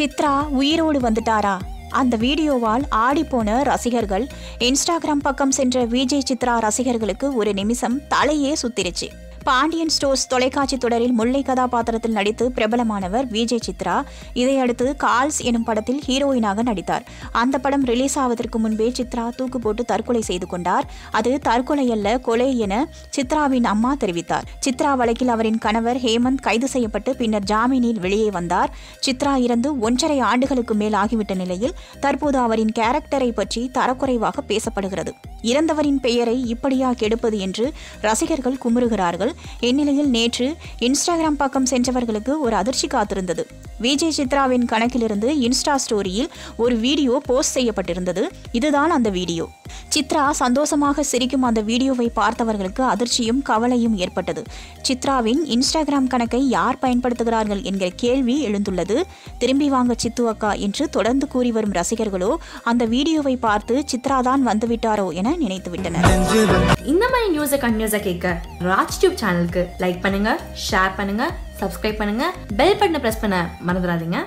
சித்ரா உயிரோடு வந்துட்டாரா? அந்த வீடியோவால் ஆடிப்போன ரசிகர்கள் இன்ஸ்டாகிராம் பக்கம் சென்ற விஜய் சித்ரா ரசிகர்களுக்கு ஒரு நிமிஷம் தலையே சுத்திருச்சு. பாண்டியன் ஸ்டோர்ஸ் தொலைக்காட்சி தொடரில் முல்லை கதாபாத்திரத்தில் நடித்து பிரபலமானவர் விஜய் சித்ரா. இதையடுத்து கால்ஸ் எனும் படத்தில் ஹீரோயினாக நடித்தார். அந்த படம் ரிலீஸ் ஆவதற்கு முன்பே சித்ரா தூக்கு போட்டு தற்கொலை செய்து கொண்டார். அது தற்கொலை அல்ல கொலை என சித்ராவின் அம்மா தெரிவித்தார். சித்ரா வழக்கில் அவரின் கணவர் ஹேமந்த் கைது செய்யப்பட்டு பின்னர் ஜாமீனில் வெளியே வந்தார். சித்ரா இறந்து ஒன்றரை ஆண்டுகளுக்கு மேல் ஆகிவிட்ட நிலையில் தற்போது அவரின் கேரக்டரை பற்றி தரக்குறைவாக பேசப்படுகிறது. இறந்தவரின் பெயரை இப்படியா கெடுப்பது என்று ரசிகர்கள் குமுறுகிறார்கள். இந்நிலையில் நேற்று இன்ஸ்டாகிராம் பக்கம் சென்றவர்களுக்கு ஒரு அதிர்ச்சி காத்திருந்தது. விஜய் சித்ராவின் கணக்கிலிருந்து இன்ஸ்டா ஸ்டோரியில் ஒரு வீடியோ போஸ்ட் செய்யப்பட்டிருந்தது. இதுதான் அந்த வீடியோ. சித்ரா சந்தோஷமாக சிரிக்கும் அந்த வீடியோவை பார்த்தவர்களுக்கு அதிர்ச்சியும் கவலையும் ஏற்பட்டது. சித்ராவின் இன்ஸ்டாகிராம் கணக்கை யார் பயன்படுத்துகிறார்கள் என்கிற கேள்வி எழுந்துள்ளது. திரும்பி வாங்க சித்து அக்கா என்று தொடர்ந்து கூறி வரும் ரசிகர்களோ அந்த வீடியோவை பார்த்து சித்ரா தான் வந்துவிட்டாரோ என நினைத்துவிட்டனர் இந்த மாதிரி நியூஸை கண்டினியூஸாக கேட்க ராஜ் டியூப் சேனலுக்கு லைக் பண்ணுங்க ஷேர் பண்ணுங்க சப்ஸ்கிரைப் பண்ணுங்க. பெல் பட்டனை ப்ரெஸ் பண்ண மறந்துடாதீங்க.